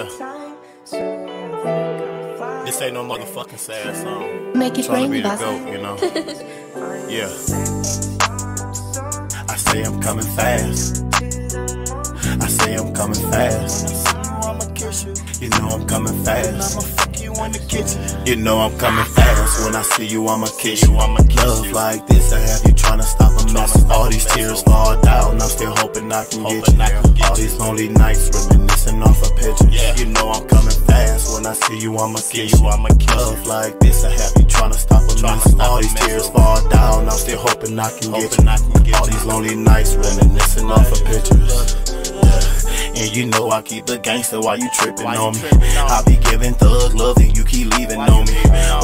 Yeah. This ain't no motherfucking sad song. Make it Trying to be rain, the boss. goat, you know? yeah. I say I'm coming fast. I say I'm coming fast. You know I'm coming fast. I'ma fuck you in the kitchen. You know I'm coming fast. When I see you, I'ma kiss you. I'ma love like this. I have you tryna stop a mess. All these tears fall down. I'm still hoping I can get you. All these lonely nights reminiscing off a picture. You know I'm coming fast. When I see you, I'ma kiss you. I'ma love like this. I have you tryna stop a mess. All these tears fall down. I'm still hoping I can get you. All these lonely nights reminiscing off of pictures. And you know I keep the gangster while you tripping on me. I be giving thug love and you keep leaving on me.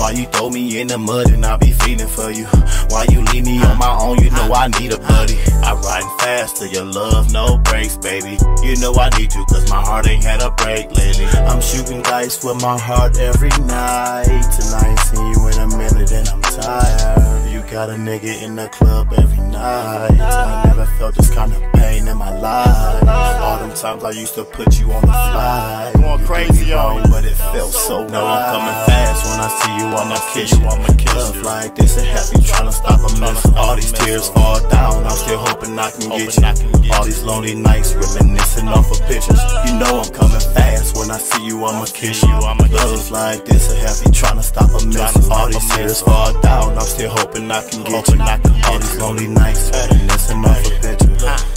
Why you throw me in the mud and I be feeding for you? Why you leave me on my own? You know I need a buddy. I riding fast to your love, no brakes, baby. You know I need you cause my heart ain't had a break lately. I'm shooting dice with my heart every night. Tonight seen you in a minute and I'm tired. You got a nigga in the club every night. I never felt this kind of pain in my life. All them times I used to put you on the fly. Going crazy on you, but it felt so No, I'm coming fast. When I see you, I'ma kiss you. I'ma kiss Love like this and happy trying to stop a mess. All these tears fall down. I'm still hoping I can get you. All these lonely nights reminiscing off of pictures. You know I'm coming fast. When I see you, I'ma kiss you. I'ma love like this a happy trying to stop a mess. All these tears fall down. I'm still hoping I can get you. All these lonely nights reminiscing off of pictures.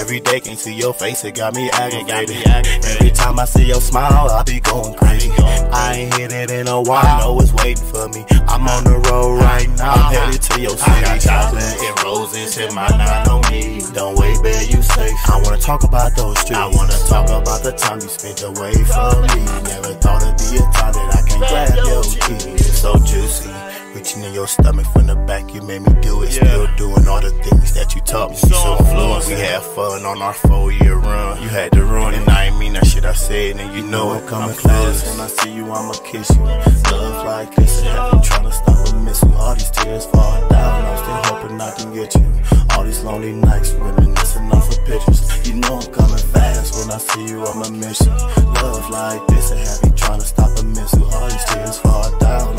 Every day can see your face, it got me aggravated. Every time I see your smile, I be going crazy. I ain't hit it in a while, I know it's waiting for me. I'm on the road right now, I'm headed to your city. I got chocolate and roses in my nine on me. Don't wait, bear you safe. I wanna talk about those streets. I wanna talk about the time you spent away from me. Never thought it'd be a time that I can grab your keys. So juicy. Reaching in your stomach from the back, you made me do it. Still doing all the things that you taught me. So fluent, we had fun on our four year run. You had to ruin it, I ain't mean that shit I said, and you know I'm coming close. When I see you, I'ma kiss you. Love like this, and have you trying to stop a miss you. All these tears fall down, I'm still hoping I can get you. All these lonely nights, reminiscing off of pictures. You know I'm coming fast. When I see you, I'ma miss you. Love like this, and have you trying to stop a miss you. All these tears fall down,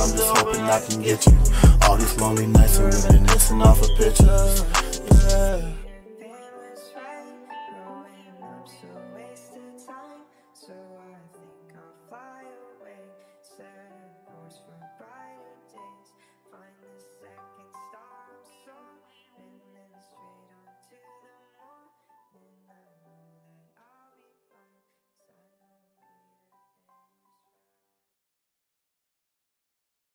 I can get you. All these lonely nights, and reminiscing off of pictures. Yeah.